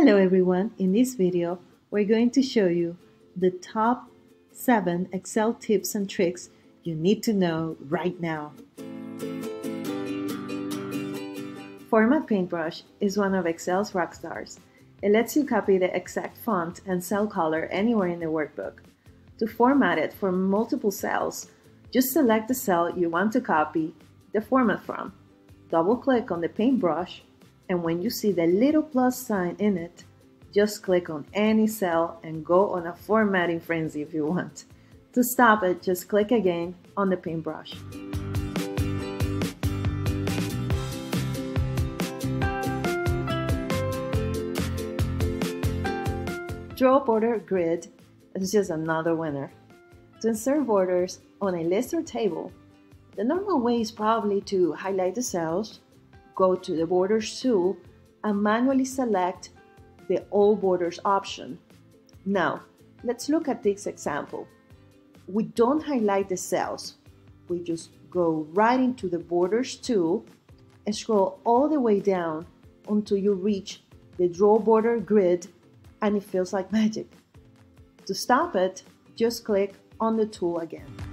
Hello everyone, in this video we're going to show you the top 7 Excel tips and tricks you need to know right now. Format Paintbrush is one of Excel's rock stars. It lets you copy the exact font and cell color anywhere in the workbook. To format it for multiple cells, just select the cell you want to copy the format from. Double click on the paintbrush and when you see the little plus sign in it, just click on any cell and go on a formatting frenzy if you want. To stop it, just click again on the paintbrush. Draw border grid is just another winner. To insert borders on a list or table, the normal way is probably to highlight the cells, go to the Borders tool and manually select the All Borders option. Now, let's look at this example. We don't highlight the cells. We just go right into the Borders tool and scroll all the way down until you reach the Draw Border grid and it feels like magic. To stop it, just click on the tool again.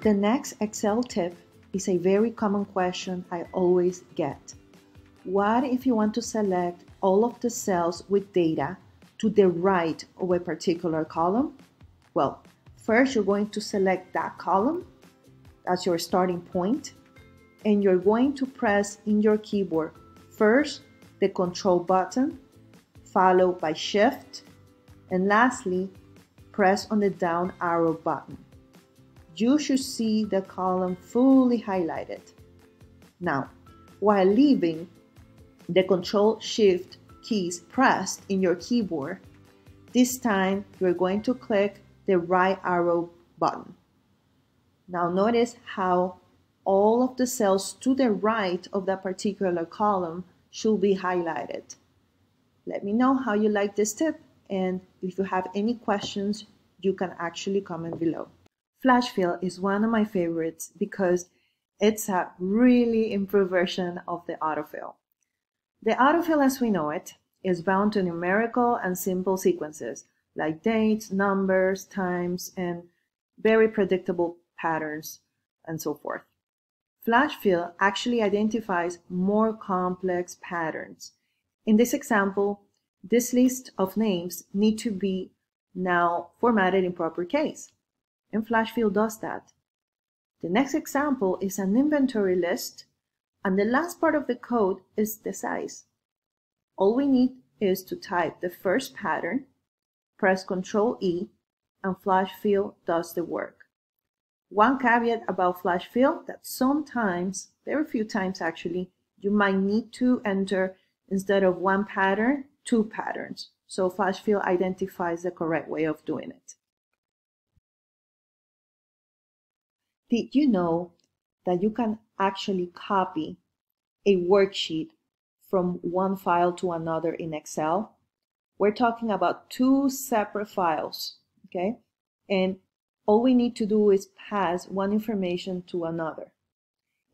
The next Excel tip is a very common question I always get. What if you want to select all of the cells with data to the right of a particular column? Well, first you're going to select that column as your starting point and you're going to press in your keyboard first the control button followed by shift and lastly press on the down arrow button you should see the column fully highlighted. Now, while leaving the Control Shift keys pressed in your keyboard, this time you're going to click the right arrow button. Now notice how all of the cells to the right of that particular column should be highlighted. Let me know how you like this tip and if you have any questions, you can actually comment below. Flash fill is one of my favorites because it's a really improved version of the autofill. The autofill as we know it is bound to numerical and simple sequences like dates, numbers, times, and very predictable patterns and so forth. Flash fill actually identifies more complex patterns. In this example, this list of names need to be now formatted in proper case and FlashFill does that. The next example is an inventory list, and the last part of the code is the size. All we need is to type the first pattern, press Ctrl E, and FlashFill does the work. One caveat about FlashFill that sometimes, very few times actually, you might need to enter instead of one pattern, two patterns. So FlashFill identifies the correct way of doing it. Did you know that you can actually copy a worksheet from one file to another in Excel? We're talking about two separate files, okay? And all we need to do is pass one information to another.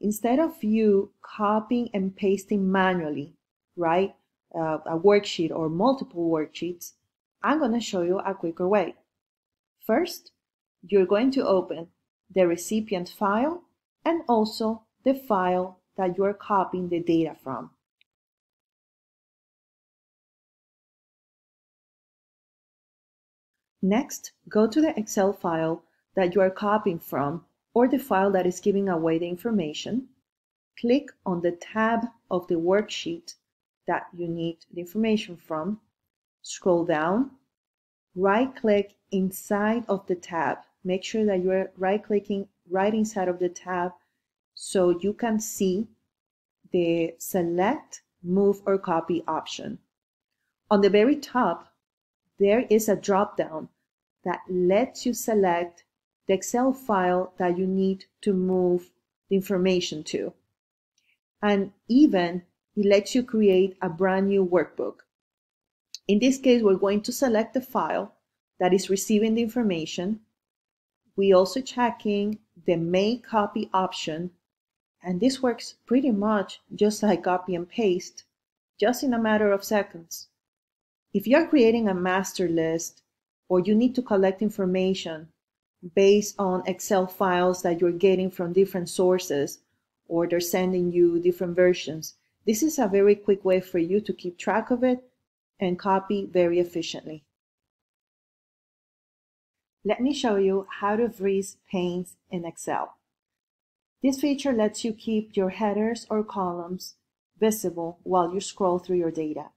Instead of you copying and pasting manually, right, uh, a worksheet or multiple worksheets, I'm going to show you a quicker way. First, you're going to open the recipient file, and also the file that you are copying the data from. Next, go to the Excel file that you are copying from or the file that is giving away the information. Click on the tab of the worksheet that you need the information from. Scroll down, right-click inside of the tab make sure that you're right clicking right inside of the tab so you can see the select, move, or copy option. On the very top, there is a drop down that lets you select the Excel file that you need to move the information to. And even it lets you create a brand new workbook. In this case, we're going to select the file that is receiving the information we also checking the Make Copy option, and this works pretty much just like copy and paste, just in a matter of seconds. If you're creating a master list or you need to collect information based on Excel files that you're getting from different sources or they're sending you different versions, this is a very quick way for you to keep track of it and copy very efficiently. Let me show you how to freeze panes in Excel. This feature lets you keep your headers or columns visible while you scroll through your data.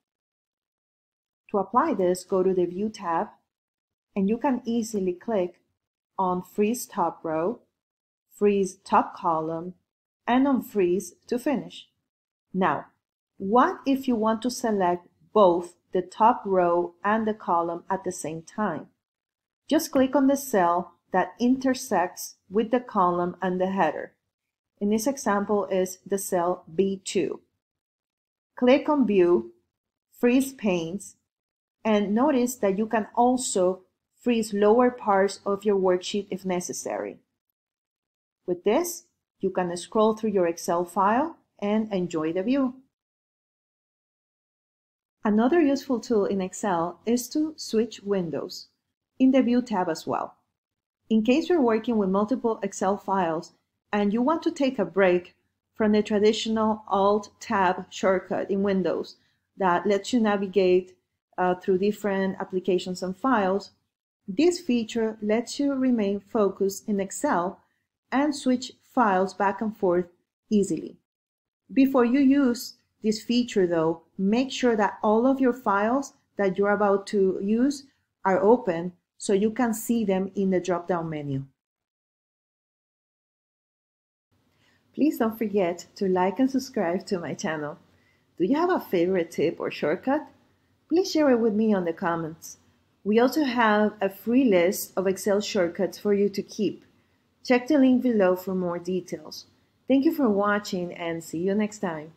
To apply this, go to the View tab, and you can easily click on Freeze Top Row, Freeze Top Column, and on Freeze to finish. Now, what if you want to select both the top row and the column at the same time? Just click on the cell that intersects with the column and the header. In this example is the cell B2. Click on View, Freeze Panes, and notice that you can also freeze lower parts of your worksheet if necessary. With this, you can scroll through your Excel file and enjoy the view. Another useful tool in Excel is to switch windows in the View tab as well. In case you're working with multiple Excel files and you want to take a break from the traditional Alt-Tab shortcut in Windows that lets you navigate uh, through different applications and files, this feature lets you remain focused in Excel and switch files back and forth easily. Before you use this feature though, make sure that all of your files that you're about to use are open so you can see them in the drop-down menu. Please don't forget to like and subscribe to my channel. Do you have a favorite tip or shortcut? Please share it with me on the comments. We also have a free list of Excel shortcuts for you to keep. Check the link below for more details. Thank you for watching and see you next time.